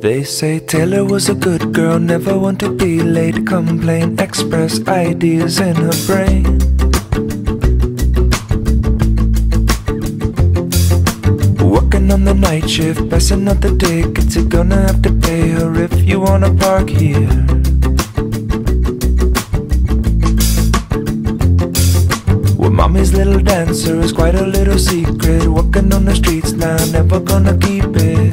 They say Taylor was a good girl, never want to be late. Complain, express ideas in her brain. The night shift, passing out the tickets. You're gonna have to pay her if you wanna park here. Well, mommy's little dancer is quite a little secret. Walking on the streets now, never gonna keep it.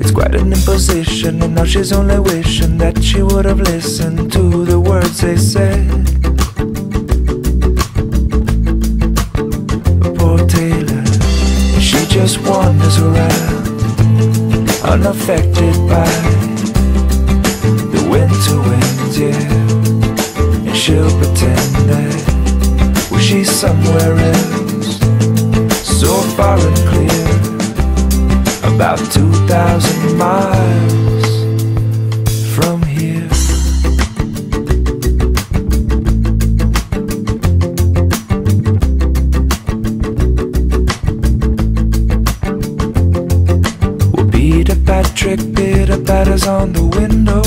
It's quite an imposition, And now she's only wishing that she would have listened to the words they said just wanders around Unaffected by the winter winds, yeah. And she'll pretend that well, she's somewhere else So far and clear about 2,000 miles Patrick, bitter batters on the window.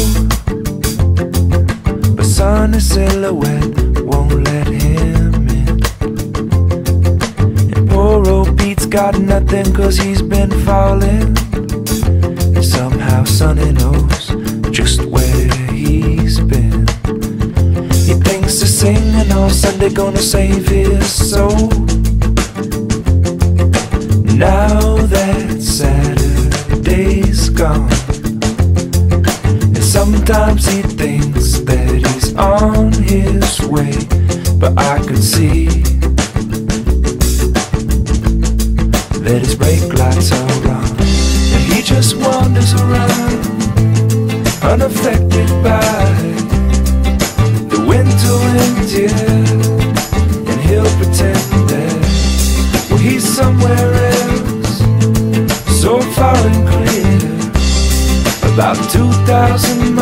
But sunny silhouette won't let him in. And poor old Pete's got nothing cause he's been falling. And somehow Sonny knows just where he's been. He thinks of singing on Sunday gonna save his soul. Sometimes he thinks that he's on his way. But I can see that his brake lights are on And he just wanders around Unaffected by the winter wind, yeah And he'll pretend that well, he's somewhere else So far and clear About 2,000 miles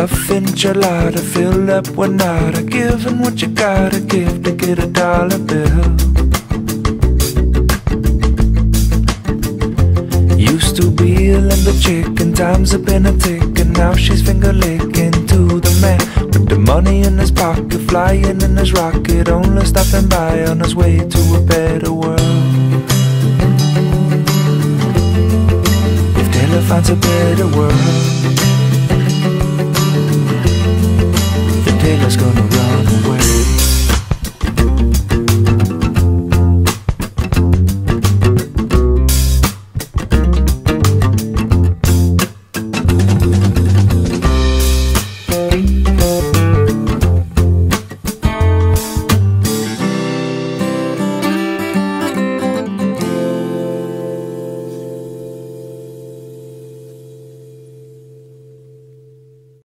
tough enchilada filled up with nada. Giving what you gotta give to get a dollar bill. Used to be a limber chick and times have been a tick And now she's finger licking to the man. With the money in his pocket, flying in his rocket Only stopping by on his way to a better world. If Taylor finds a better world